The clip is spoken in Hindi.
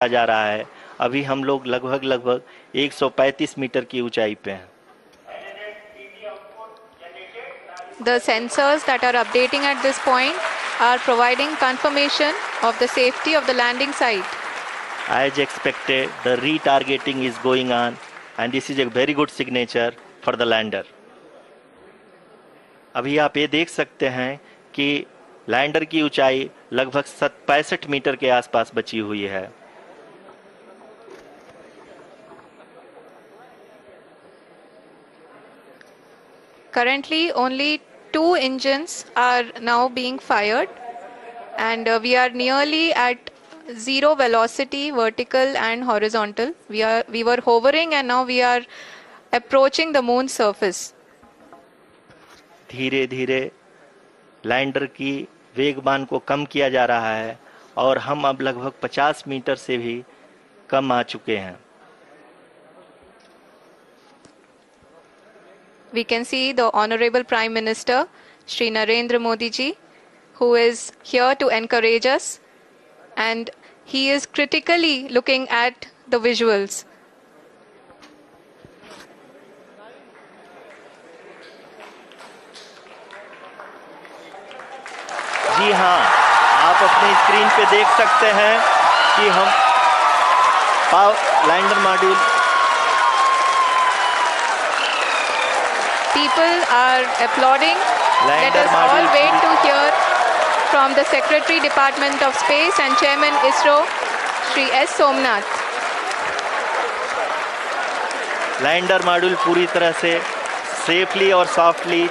जा रहा है। अभी हम लोग लगभग लगभग 135 मीटर की ऊंचाई पे हैं। The sensors that are updating at this point are providing confirmation of the safety of the landing site as expected the retargeting is going on and this is a very good signature for the lander अभी आप ये देख सकते हैं कि लैंडर की ऊंचाई लगभग सत मीटर के आसपास बची हुई है। Currently, only two engines are now being fired, and uh, we are nearly at zero velocity, vertical and horizontal. We are we were hovering, and now we are approaching the moon surface. धीरे धीरे लैंडर की वेगबान को कम किया जा रहा है और हम अब लगभग 50 मीटर से भी कम आ चुके हैं we can see the Honorable Prime Minister, Sri Narendra Modi ji, who is here to encourage us and he is critically looking at the visuals. जी हाँ आप अपनी स्क्रीन पे देख सकते हैं कि हम lander module People are applauding. Let us all wait to hear from the Secretary Department of Space and Chairman ISRO, Sri S. Somnath. Lander module पूरी तरह से सेफली और सॉफ्टली